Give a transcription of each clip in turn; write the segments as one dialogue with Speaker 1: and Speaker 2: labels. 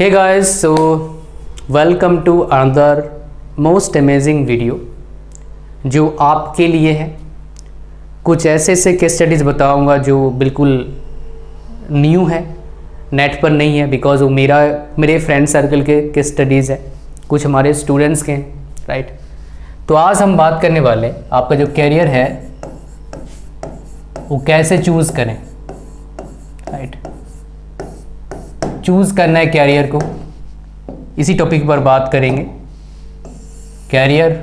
Speaker 1: hey guys, so welcome to another most amazing video, जो आपके लिए है। कुछ ऐसे ऐसे केस स्टडीज़ बताऊँगा जो बिल्कुल न्यू है नेट पर नहीं है बिकॉज़ वो मेरा, मेरे फ्रेंड सर्कल के केस स्टडीज़ है। कुछ हमारे स्टूडेंट्स के हैं राइट तो आज हम बात करने वाले हैं, आपका जो कैरियर है, वो कैसे चूज़ करें राइट चूज़ करना है कैरियर को। इसी टॉपिक पर बात करेंगे। कैरियर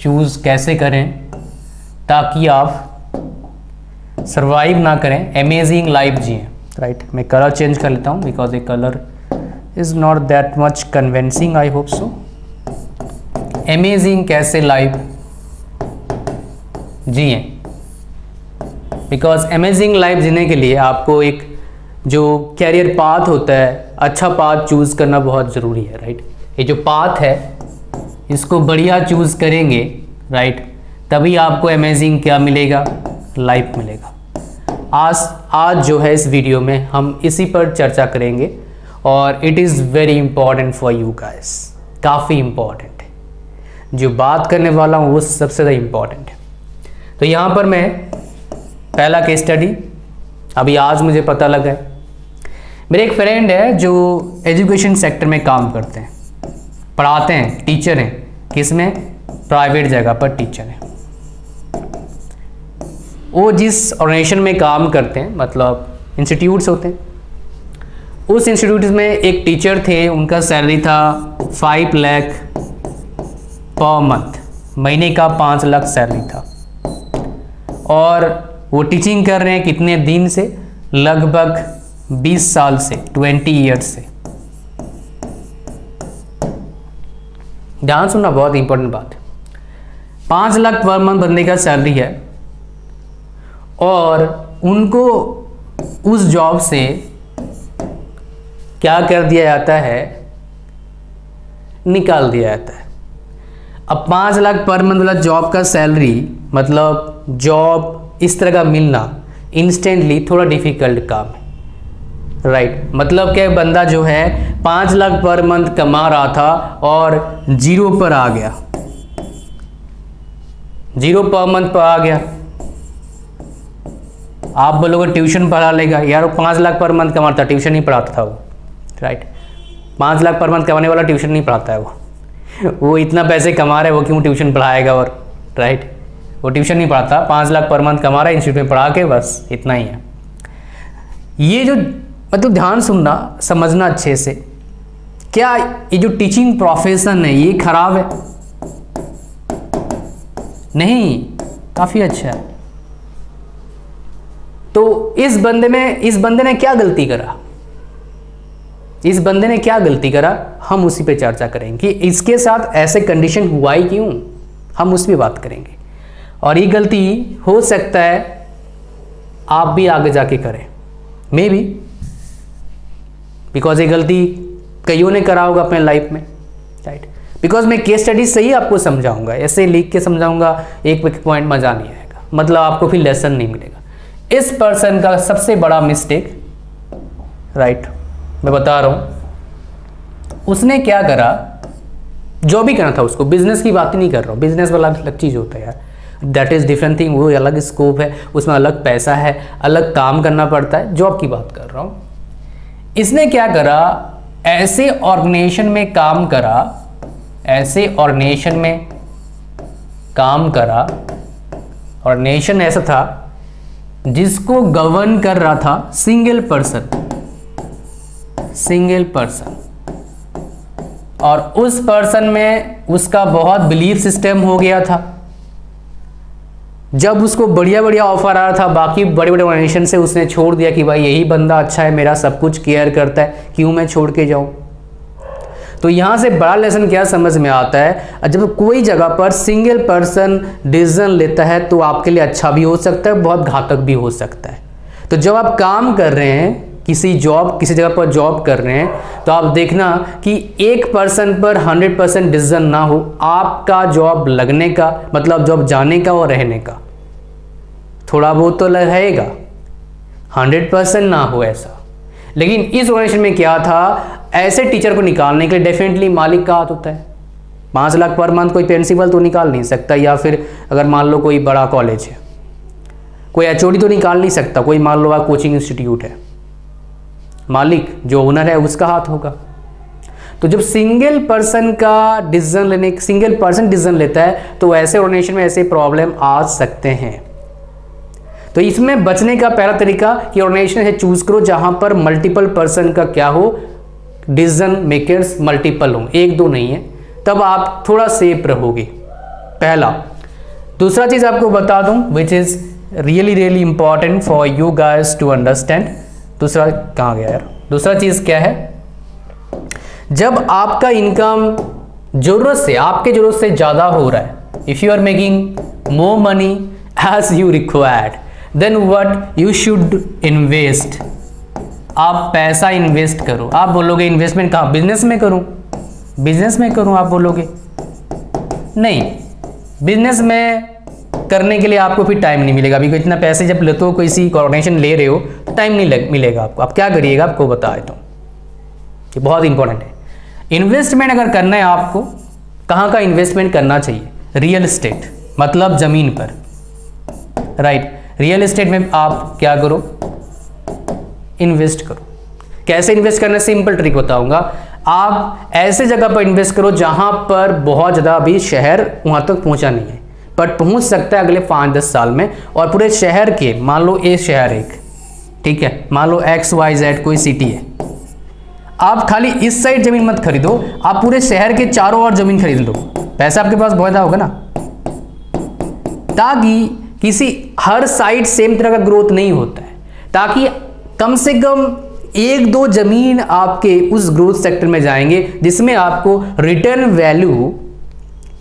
Speaker 1: चूज़ कैसे करें ताकि आप सरवाइव ना करें। अमेजिंग लाइफ जिए। राइट मैं कलर चेंज कर लेता हूँ because a colour is not that much convincing I hope so amazing कैसे लाइफ जिए। बिकॉज़ अमेजिंग लाइफ जीने के लिए आपको एक जो कैरियर पाथ होता है अच्छा पाथ चूज़ करना बहुत ज़रूरी है राइट ये जो पाथ है, इसको बढ़िया चूज़ करेंगे राइट तभी आपको अमेजिंग क्या मिलेगा? लाइफ मिलेगा। आज आज जो है इस वीडियो में हम इसी पर चर्चा करेंगे और it is very important for you guys काफ़ी इंपॉर्टेंट है। जो बात करने वाला हूँ, वो सबसे ज़्यादा इंपॉर्टेंट है। तो यहाँ पर मैं पहला केस स्टडी अभी आज मुझे पता लगा है। मेरे एक फ्रेंड है जो एजुकेशन सेक्टर में काम करते हैं। पढ़ाते हैं टीचर हैं। किसमें प्राइवेट जगह पर टीचर हैं। वो जिस ऑर्गेनाइजेशन में काम करते हैं मतलब इंस्टीट्यूट्स होते हैं, उस इंस्टीट्यूट में एक टीचर थे, उनका सैलरी था फाइव लैख पर मंथ महीने का पाँच लाख सैलरी था। और वो टीचिंग कर रहे हैं कितने दिन से? लगभग 20 साल से 20 ईयर्स से। ध्यान सुनना बहुत इंपॉर्टेंट बात है। पाँच लाख पर मंथ बंदे का सैलरी है और उनको उस जॉब से क्या कर दिया जाता है? निकाल दिया जाता है। अब पाँच लाख पर मंथ वाला जॉब का सैलरी मतलब जॉब इस तरह का मिलना इंस्टेंटली थोड़ा डिफ़िकल्ट काम है। Right right. मतलब क्या बंदा जो है पाँच लाख पर मंथ कमा रहा था और ज़ीरो पर आ गया। ज़ीरो पर मंथ पर आ गया। आप बोलोगे ट्यूशन पढ़ा लेगा। यार वो पाँच लाख पर मंथ कमाता ट्यूशन नहीं पढ़ाता था वो। राइट पाँच लाख पर मंथ कमाने वाला ट्यूशन नहीं पढ़ाता है वो। वो इतना पैसे कमा रहा वो क्यों ट्यूशन पढ़ाएगा और। राइट वो ट्यूशन नहीं पढ़ाता, पाँच लाख पर मंथ कमा रहा है, इंस्टीट्यूट में पढ़ा के बस इतना ही है। ये जो मतलब ध्यान सुनना, समझना अच्छे से। क्या ये जो टीचिंग प्रोफेशन है, ये खराब है? नहीं, काफ़ी अच्छा है। तो इस बंदे में, इस बंदे ने क्या गलती करा? इस बंदे ने क्या गलती करा? हम उसी पे चर्चा करेंगे कि इसके साथ ऐसे कंडीशन हुआ ही क्यों? हम उस पर बात करेंगे। और ये गलती हो सकता है, आप भी आगे जाके करें। मे बी बिकॉज़ ये गलती कईयों ने करा होगा अपने लाइफ में राइट बिकॉज़ मैं केस स्टडी से ही आपको समझाऊँगा, ऐसे लिख के समझाऊँगा, एक पॉइंट मज़ा नहीं आएगा मतलब आपको फिर लेसन नहीं मिलेगा। इस पर्सन का सबसे बड़ा मिस्टेक राइट मैं बता रहा हूँ, उसने क्या करा? जो भी करना था उसको बिज़नेस की बात नहीं कर रहा हूँ बिज़नेस वाला अलग चीज़ होता है यार। दैट इज़ डिफरेंट थिंग वो अलग स्कोप है, उसमें अलग पैसा है, अलग काम करना पड़ता है जॉब की बात कर रहा हूँ। इसने क्या करा? ऐसे ऑर्गेनाइजेशन में काम करा, ऐसे ऑर्गेनाइजेशन में काम करा। ऑर्गेनाइजेशन ऐसा था जिसको गवर्न कर रहा था सिंगल पर्सन सिंगल पर्सन और उस पर्सन में उसका बहुत बिलीफ सिस्टम हो गया था। जब उसको बढ़िया बढ़िया ऑफ़र आ रहा था, बाकी बड़े बड़े ऑर्गेनाइजेशन से उसने छोड़ दिया कि भाई यही बंदा अच्छा है, मेरा सब कुछ केयर करता है, क्यों मैं छोड़ के जाऊँ? तो यहाँ से बड़ा लेसन क्या समझ में आता है? जब कोई जगह पर सिंगल पर्सन डिसीज़न लेता है तो आपके लिए अच्छा भी हो सकता है, बहुत घातक भी हो सकता है। तो जब आप काम कर रहे हैं किसी जॉब किसी जगह पर जॉब कर रहे हैं तो आप देखना कि एक पर्सन पर 100 परसेंट डिसीज़न ना हो, आपका जॉब लगने का मतलब जॉब जाने का और रहने का। थोड़ा बहुत तो रहेगा 100 परसेंट ना हो ऐसा। लेकिन इस ऑर्गेनाइजेशन में क्या था, ऐसे टीचर को निकालने के लिए डेफिनेटली मालिक का हाथ होता है। पाँच लाख पर मंथ कोई प्रिंसिपल तो निकाल नहीं सकता, या फिर अगर मान लो कोई बड़ा कॉलेज है, कोई एच तो निकाल नहीं सकता, कोई मान लो आप कोचिंग इंस्टीट्यूट है। मालिक, जो ओनर है, उसका हाथ होगा। तो जब सिंगल पर्सन का डिसीज़न लेने सिंगल पर्सन डिसीज़न लेता है तो ऐसे ऑर्गेनाइजेशन में ऐसे प्रॉब्लम आ सकते हैं। तो इसमें बचने का पहला तरीका कि ऑर्गेनाइजेशन है चूज़ करो जहाँ पर मल्टीपल पर्सन का क्या हो डिसीज़न मेकर्स मल्टीपल हो, एक दो नहीं है, तब आप थोड़ा सेफ़ रहोगे। पहला, दूसरा चीज़ आपको बता दूँ which is really really important for you guys to understand दूसरा कहाँ गया यार? दूसरा चीज़ क्या है? जब आपका इनकम ज़रूरत से, आपके ज़रूरत से ज़्यादा हो रहा है if you are making more money as you required then what you should invest आप पैसा इन्वेस्ट करो। आप बोलोगे इन्वेस्टमेंट कहाँ? बिज़नेस में करूँ? बिज़नेस में करूँ आप बोलोगे? नहीं। बिज़नेस में करने के लिए आपको फिर टाइम नहीं मिलेगा। अभी इतना पैसे जब लेते हो किसी कोऑर्डिनेशन ले रहे हो तो टाइम नहीं मिलेगा आपको। आप क्या करिएगा, आपको बताए तो ये बहुत इंपॉर्टेंट है। इन्वेस्टमेंट अगर करना है आपको, कहाँ का इन्वेस्टमेंट करना चाहिए? रियल इस्टेट मतलब ज़मीन पर। राइट रियल इस्टेट में आप क्या करो? इन्वेस्ट करो। कैसे इन्वेस्ट करना सिंपल ट्रिक बताऊँगा। आप ऐसे जगह पर इन्वेस्ट करो जहाँ पर बहुत ज़्यादा अभी शहर वहाँ तक पहुँचा नहीं है। बट पहुँच सकता है अगले पाँच दस साल में और पूरे शहर के, मान लो ए शहर एक, ठीक है? मान लो एक्स वाई जेड कोई सिटी है। आप खाली इस साइड ज़मीन मत खरीदो, आप पूरे शहर के चारों ओर ज़मीन खरीद लो। पैसा आपके पास बहुत होगा ना? ताकि किसी हर साइड सेम तरह का ग्रोथ नहीं होता है। ताकि कम से कम एक दो ज़मीन आपके उस ग्रोथ सेक्टर में जाएँगे, जिसमें आपको return value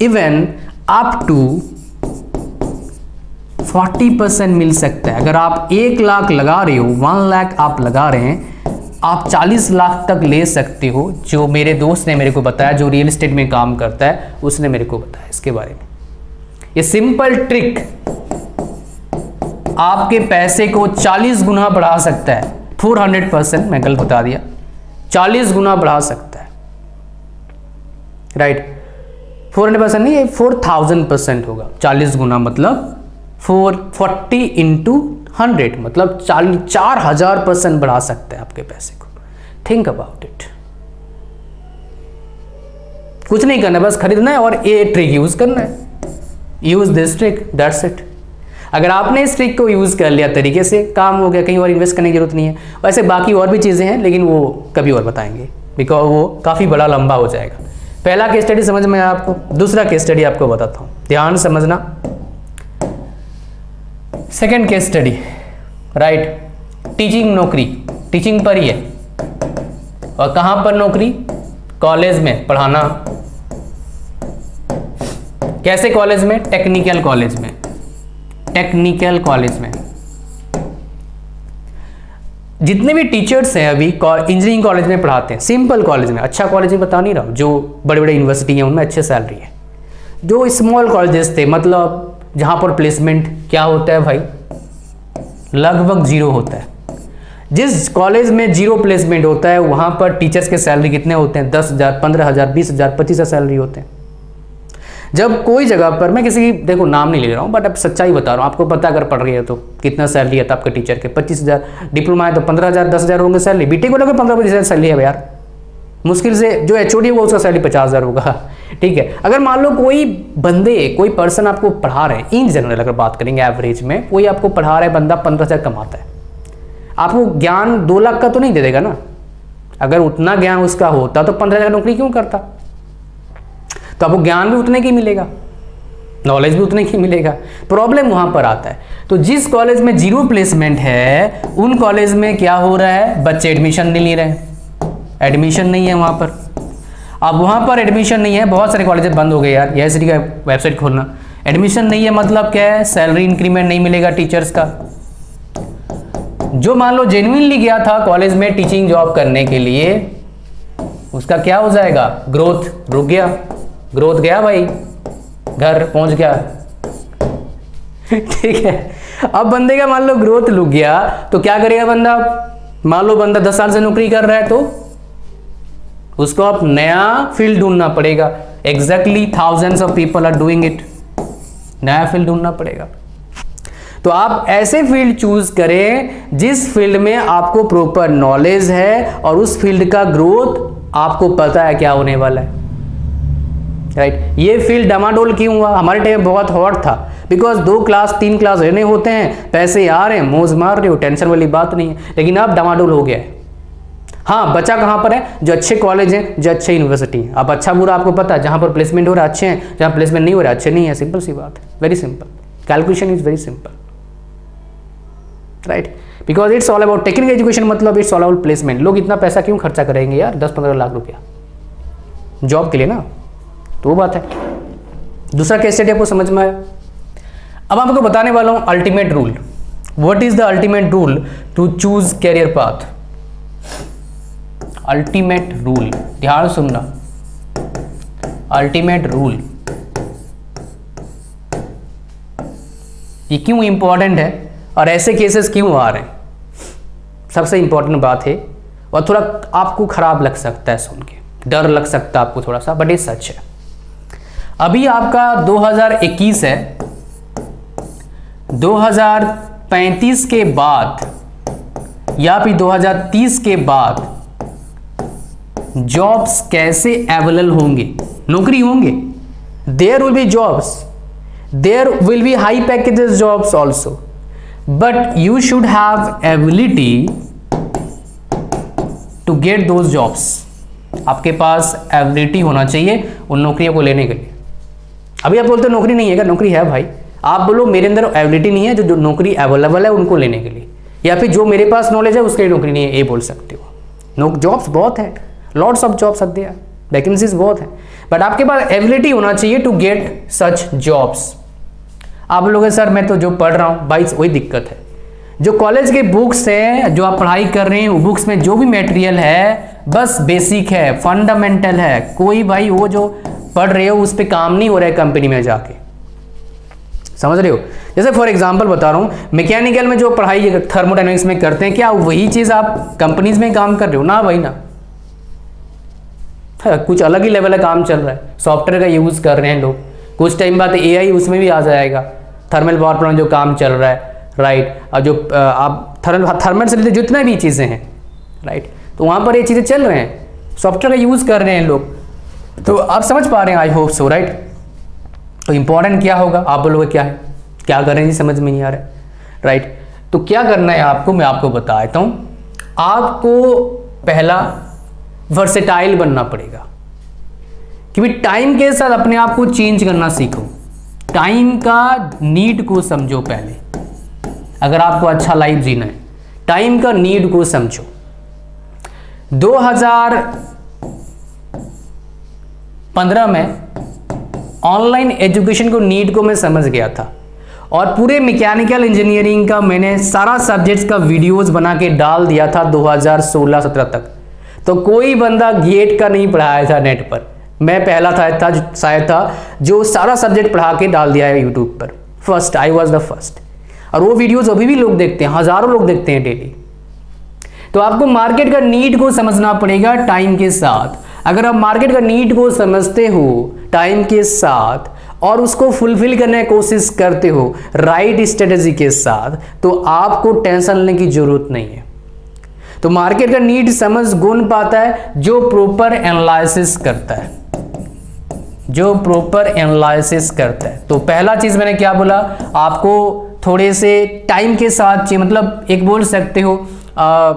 Speaker 1: even up to 40 percent मिल सकता है। अगर आप एक लाख लगा रहे हो वन लाख आप लगा रहे हैं, आप 40 लाख तक ले सकते हो, जो मेरे दोस्त ने मेरे को बताया, जो रियल इस्टेट में काम करता है, उसने मेरे को बताया इसके बारे में। ये सिंपल ट्रिक आपके पैसे को 40 गुना बढ़ा सकता है। 400 परसेंट मैं गलत बता दिया। 40 गुना बढ़ा सकता है। राइट 400 परसेंट नहीं, ये 4000 परसेंट होगा। 40 गुना मतलब फोर, फोर्टी इंटू हंड्रेड मतलब चालीस चार हज़ार परसेंट बढ़ा सकते हैं आपके पैसे को। थिंक अबाउट इट कुछ नहीं करना, बस खरीदना है और ये ट्रिक यूज़ करना है। Use this trick that's it अगर आपने इस ट्रिक को यूज़ कर लिया तरीके से, काम हो गया, कहीं और इन्वेस्ट करने की ज़रूरत नहीं है। वैसे बाकी और भी चीज़ें हैं, लेकिन वो कभी और बताएँगे। बिकॉज़ वो काफ़ी बड़ा लंबा हो जाएगा। पहला केस स्टडी समझ में आया आपको, दूसरा केस स्टडी आपको बताता हूँ। ध्यान समझना। Second case study right teaching नौकरी. टीचिंग पर ही है. और कहाँ पर नौकरी? कॉलेज में पढ़ाना. कैसे कॉलेज में? टेक्निकल कॉलेज में. टेक्निकल कॉलेज में. जितने भी टीचर्स हैं अभी इंजीनियरिंग कॉलेज में पढ़ाते हैं. सिंपल कॉलेज में. अच्छा कॉलेज में बता नहीं रहा जो बड़े बड़े यूनिवर्सिटी हैं, उनमें अच्छे सैलरी है. जो स्मॉल कॉलेजेस थे मतलब जहाँ पर प्लेसमेंट क्या होता है भाई? लगभग ज़ीरो होता है। जिस कॉलेज में ज़ीरो प्लेसमेंट होता है, वहाँ पर टीचर्स के सैलरी कितने होते हैं? दस हज़ार, पंद्रह हज़ार, बीस हज़ार, पच्चीस हज़ार सैलरी होते हैं। जब कोई जगह पर, मैं किसी देखो, नाम नहीं ले रहा हूँ बट अब सच्चाई बता रहा हूँ। आपको पता अगर पढ़ रही है तो कितना सैलरी है आपके टीचर के? पच्चीस हज़ार डिप्लोमा है तो पंद्रह हज़ार, दस हज़ार होंगे सैलरी बीटेक को के पंद्रह पच्चीस हज़ार सैलरी है यार। मुश्किल से जो एच है वो उसका सैलरी पचास हज़ार होगा। ठीक है? अगर मान लो कोई बंदे, कोई पर्सन आपको पढ़ा रहे हैं इन जनरल अगर बात करेंगे एवरेज में, कोई आपको पढ़ा रहा है, बंदा पंद्रह हज़ार कमाता है। आपको ज्ञान दो लाख का तो नहीं दे देगा ना? अगर उतना ज्ञान उसका होता तो पंद्रह हज़ार नौकरी क्यों करता? तो आपको ज्ञान भी उतने की मिलेगा नॉलेज भी उतने की मिलेगा। प्रॉब्लम वहाँ पर आता है। तो जिस कॉलेज में ज़ीरो प्लेसमेंट है, उन कॉलेज में क्या हो रहा है? बच्चे एडमिशन नहीं ले रहे एडमिशन नहीं है वहाँ पर। अब वहाँ पर एडमिशन नहीं है, बहुत सारे कॉलेज बंद हो गए यार, यह का वेबसाइट खोलना। एडमिशन नहीं है मतलब क्या है? सैलरी इंक्रीमेंट नहीं मिलेगा टीचर्स का। जो मान लो जेन्यनली गया था कॉलेज में टीचिंग जॉब करने के लिए, उसका क्या हो जाएगा? ग्रोथ रुक गया। ग्रोथ गया भाई। घर पहुँच गया। ठीक है। अब बंदे का मान लो ग्रोथ रुक गया तो क्या करेगा बंदा? मान लो बंदा दस साल से नौकरी कर रहा है तो उसको आप नया फ़ील्ड ढूंढना पड़ेगा. Exactly thousands of people are doing it नया फ़ील्ड ढूंढना पड़ेगा. तो आप ऐसे फ़ील्ड चूज़ करें जिस फ़ील्ड में आपको प्रॉपर नॉलेज है और उस फ़ील्ड का ग्रोथ आपको पता है क्या होने वाला है. Right right? ये फ़ील्ड डमाडोल क्यों हुआ. हमारे टाइम बहुत हॉट था. बिकॉज़ दो क्लास तीन क्लास रहने होते हैं. पैसे आ रहे हैं. मोज मार रहे हो. टेंशन वाली बात नहीं है. लेकिन अब डमाडोल हो गया है. हाँ बच्चा कहाँ पर है? जो अच्छे कॉलेज हैं, जो अच्छे यूनिवर्सिटी हैं। अब अच्छा बुरा आपको पता है, जहाँ पर प्लेसमेंट हो रहा है, अच्छे हैं, जहाँ प्लेसमेंट नहीं हो रहा अच्छे नहीं है सिंपल सी बात है। Very simple calculation is very simple right because it's all about technical education मतलब इट्स ऑल अबाउट प्लेसमेंट लोग इतना पैसा क्यों खर्चा करेंगे यार? दस पंद्रह लाख रुपया। जॉब के लिए ना? तो वो बात है। दूसरा केस स्टडी आपको समझ में आया? अब आपको बताने वाला हूँ ultimate rule what is the ultimate rule to choose career path ultimate rule ध्यान सुनना। अल्टीमेट रूल ये क्यों इंपॉर्टेंट है? और ऐसे केसेस क्यों आ रहे हैं? सबसे इंपॉर्टेंट बात है, और थोड़ा आपको खराब लग सकता है सुन के। डर लग सकता है आपको थोड़ा सा बट ये सच है। अभी आपका 2021 है। 2035 के बाद या फिर 2030 के बाद जॉब्स कैसे अवेलेबल होंगे? नौकरी होंगे? There will be jobs there will be high packages jobs also but you should have ability to get those jobs आपके पास एबिलिटी होना चाहिए उन नौकरियों को लेने के लिए। अभी आप बोलते हो नौकरी नहीं है क्या? नौकरी है भाई। आप बोलो मेरे अंदर एबिलिटी नहीं है जो, जो नौकरी अवेलेबल है उनको लेने के लिए। या फिर जो मेरे पास नॉलेज है उसके लिए नौकरी नहीं है ये बोल सकते हो। जॉब्स बहुत है। Lots of jobs are there vacancies बहुत है. बट आपके पास एबिलिटी होना चाहिए टू गेट सच जॉब्स आप लोग सर मैं तो जो पढ़ रहा हूँ भाई वही दिक्कत है. जो कॉलेज के बुक्स हैं जो आप पढ़ाई कर रहे हैं बुक्स में जो भी मटेरियल है बस बेसिक है फंडामेंटल है. कोई भाई वो जो पढ़ रहे हो उस पर काम नहीं हो रहा है कंपनी में जाके. समझ रहे हो? जैसे फॉर एग्जांपल बता रहा हूँ मैकेनिकल में जो पढ़ाई थर्मोडाइनमिक्स में करते हैं क्या वही चीज़ आप कंपनीज़ में काम कर रहे हो? ना भाई ना. है, कुछ अलग ही लेवल का काम चल रहा है। सॉफ्टवेयर का यूज़ कर रहे हैं लोग। कुछ टाइम बाद ए उसमें भी आ जाएगा। थर्मल पावर प्लांट जो काम चल रहा है राइट और जो आप थर्मल थर्मल से रिलेटेड जितने भी चीज़ें हैं राइट तो वहाँ पर ये चीज़ें चल रहे हैं। सॉफ्टवेयर का यूज़ कर रहे हैं लोग। तो आप समझ पा रहे हैं आई होप सो राइट तो इंपॉर्टेंट क्या होगा? आप बोलोगे, क्या है? क्या कर रहे हैं? जी समझ में नहीं आ रहा है। राइट तो क्या करना है आपको? मैं आपको बता देता हूँ। आपको पहला वर्सेटाइल बनना पड़ेगा। कि टाइम के साथ अपने आप को चेंज करना सीखो। टाइम का नीड को समझो पहले। अगर आपको अच्छा लाइफ जीना है टाइम का नीड को समझो। 2015 में ऑनलाइन एजुकेशन को नीड को मैं समझ गया था। और पूरे मैकेनिकल इंजीनियरिंग का मैंने सारा सब्जेक्ट्स का वीडियोस बना के डाल दिया था 2016-17 तक। तो कोई बंदा गेट का नहीं पढ़ाया था नेट पर। मैं पहला था था शायद था, जो सारा सब्जेक्ट पढ़ा के डाल दिया है यूट्यूब पर। First I was the first और वो वीडियोस अभी भी लोग देखते हैं, हज़ारों लोग देखते हैं डेली तो आपको मार्केट का नीड को समझना पड़ेगा टाइम के साथ। अगर आप मार्केट का नीड को समझते हो टाइम के साथ और उसको फुलफिल करने की कोशिश करते हो राइट स्ट्रेटेजी के साथ तो आपको टेंशन लेने की ज़रूरत नहीं है। तो मार्केट का नीड समझ गुण पाता है जो प्रॉपर एनालिसिस करता है। जो प्रॉपर एनालिसिस करता है। तो पहला चीज़ मैंने क्या बोला आपको थोड़े से टाइम के साथ चाहिए मतलब एक बोल सकते हो आ,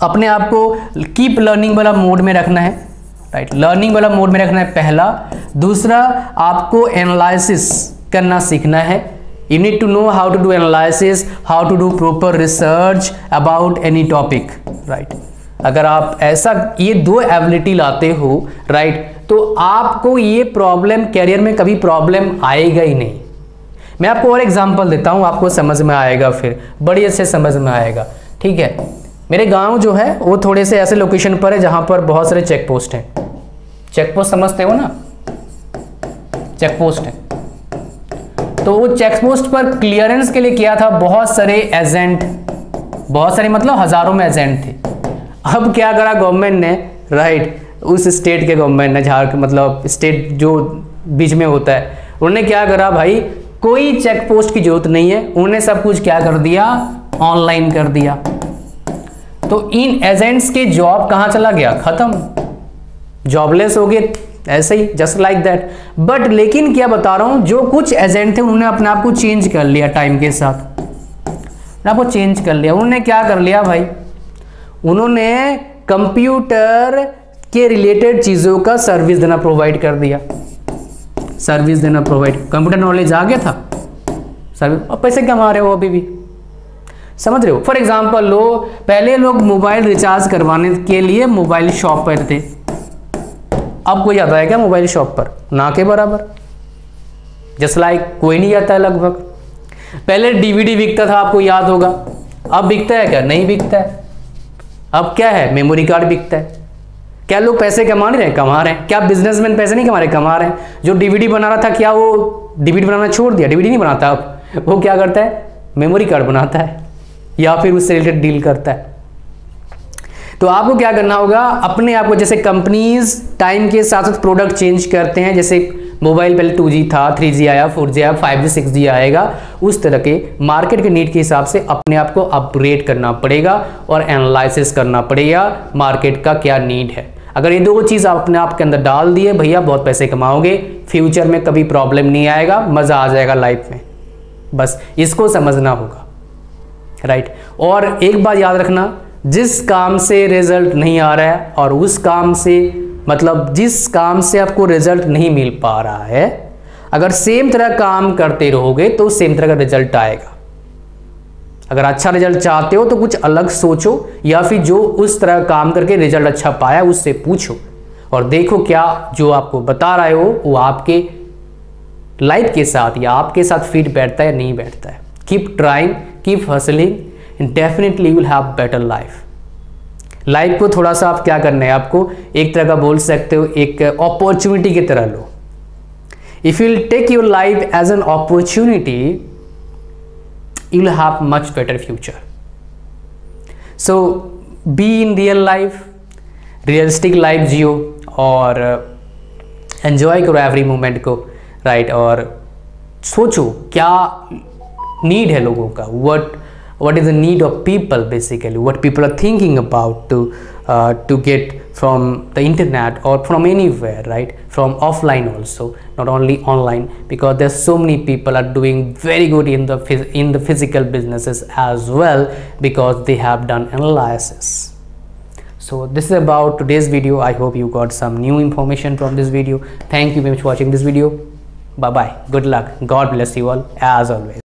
Speaker 1: अपने आप को कीप लर्निंग वाला मोड में रखना है राइट लर्निंग वाला मोड में रखना है पहला। दूसरा आपको एनालिसिस करना सीखना है। You need to know how to do analysis, how to do proper research about any topic, right? अगर आप ऐसा, ये दो एबिलिटी लाते हो राइट तो आपको ये प्रॉब्लम कैरियर में कभी प्रॉब्लम आएगा ही नहीं। मैं आपको और एग्जांपल देता हूँ, आपको समझ में आएगा फिर, बड़ी अच्छे समझ में आएगा, ठीक है? मेरे गाँव जो है, वो थोड़े से ऐसे लोकेशन पर है जहाँ पर बहुत सारे चेक पोस्ट हैं। चेक पोस्ट समझते हो ना? चेक पोस्ट है। तो वो चेक पोस्ट पर क्लियरेंस के लिए किया था, बहुत सारे एजेंट बहुत सारे मतलब हज़ारों में एजेंट थे। अब क्या करा गवर्नमेंट ने? राइट उस स्टेट के गवर्नमेंट ने झारखंड मतलब स्टेट जो बीच में होता है, उन्होंने क्या करा भाई, कोई चेक पोस्ट की ज़रूरत नहीं है, उन्होंने सब कुछ क्या कर दिया? ऑनलाइन कर दिया। तो इन एजेंट्स के जॉब कहाँ चला गया? खत्म। जॉबलेस हो गए ऐसे ही जस्ट लाइक दैट बट लेकिन क्या बता रहा हूँ, जो कुछ एजेंट थे, उन्होंने अपने आप को चेंज कर लिया टाइम के साथ। आपको चेंज कर लिया। उन्होंने क्या कर लिया भाई? उन्होंने कंप्यूटर के रिलेटेड चीज़ों का सर्विस देना प्रोवाइड कर दिया। सर्विस देना प्रोवाइड कंप्यूटर नॉलेज आ गया था। सर्विस और पैसे कमा रहे हो अभी भी? समझ रहे हो? फॉर एग्ज़ाम्पल लो पहले लोग मोबाइल रिचार्ज करवाने के लिए मोबाइल शॉप पर थे। अब कोई आता है क्या मोबाइल शॉप पर? ना के बराबर। जस्ट लाइक, कोई नहीं आता है लगभग। पहले डीवीडी बिकता था, आपको याद होगा। अब बिकता है क्या? नहीं बिकता है। अब क्या है? मेमोरी कार्ड बिकता है। क्या लोग पैसे कमा रहे कमा रहे हैं। क्या बिजनेसमैन पैसे नहीं कमा रहे? कमा रहे हैं। जो डीवीडी बना रहा था, क्या वो डीवीडी बनाना छोड़ दिया? डीवीडी नहीं बनाता अब। वो क्या करता है? मेमोरी कार्ड बनाता है। या फिर उससे रिलेटेड डील करता है। तो आपको क्या करना होगा? अपने आप को जैसे कंपनीज़ टाइम के साथ साथ प्रोडक्ट चेंज करते हैं, जैसे मोबाइल पहले 2G था 3G आया 4G आया 5G 6G आएगा, उस तरह के मार्केट के नीड के हिसाब से अपने आप को अपग्रेड करना पड़ेगा और एनालिसिस करना पड़ेगा मार्केट का क्या नीड है। अगर ये दो चीज़ आप अपने आप के अंदर डाल दिए भैया बहुत पैसे कमाओगे फ्यूचर में कभी प्रॉब्लम नहीं आएगा, मज़ा आ जाएगा लाइफ में। बस इसको समझना होगा। राइट और एक बात याद रखना जिस काम से रिज़ल्ट नहीं आ रहा है और उस काम से मतलब जिस काम से आपको रिज़ल्ट नहीं मिल पा रहा है, अगर सेम तरह काम करते रहोगे तो सेम तरह का रिज़ल्ट आएगा। अगर अच्छा रिज़ल्ट चाहते हो तो कुछ अलग सोचो या फिर जो उस तरह काम करके रिज़ल्ट अच्छा पाया उससे पूछो। और देखो क्या जो आपको बता रहे हो, वो आपके लाइफ के साथ या आपके साथ फिट बैठता है नहीं बैठता है। Keep trying keep hustling and definitely you will have better life life को थोड़ा सा आप क्या करना है? आपको एक तरह का बोल सकते हो, एक अपॉर्चुनिटी की तरह लो। If you take your life as an opportunity you will have much better future so be in real life realistic life जियो और एंजॉय करो एवरी मोमेंट को राइट right? और सोचो, क्या नीड है लोगों का? What what is the need of people basically? What people are thinking about to uh, to get from the internet or from anywhere right? From offline also not only online because there's so many people are doing very good in the in the physical businesses as well because they have done analysis. So this is about today's video. I hope you got some new information from this video. Thank you very much for watching this video. Bye bye good luck. God bless you all as always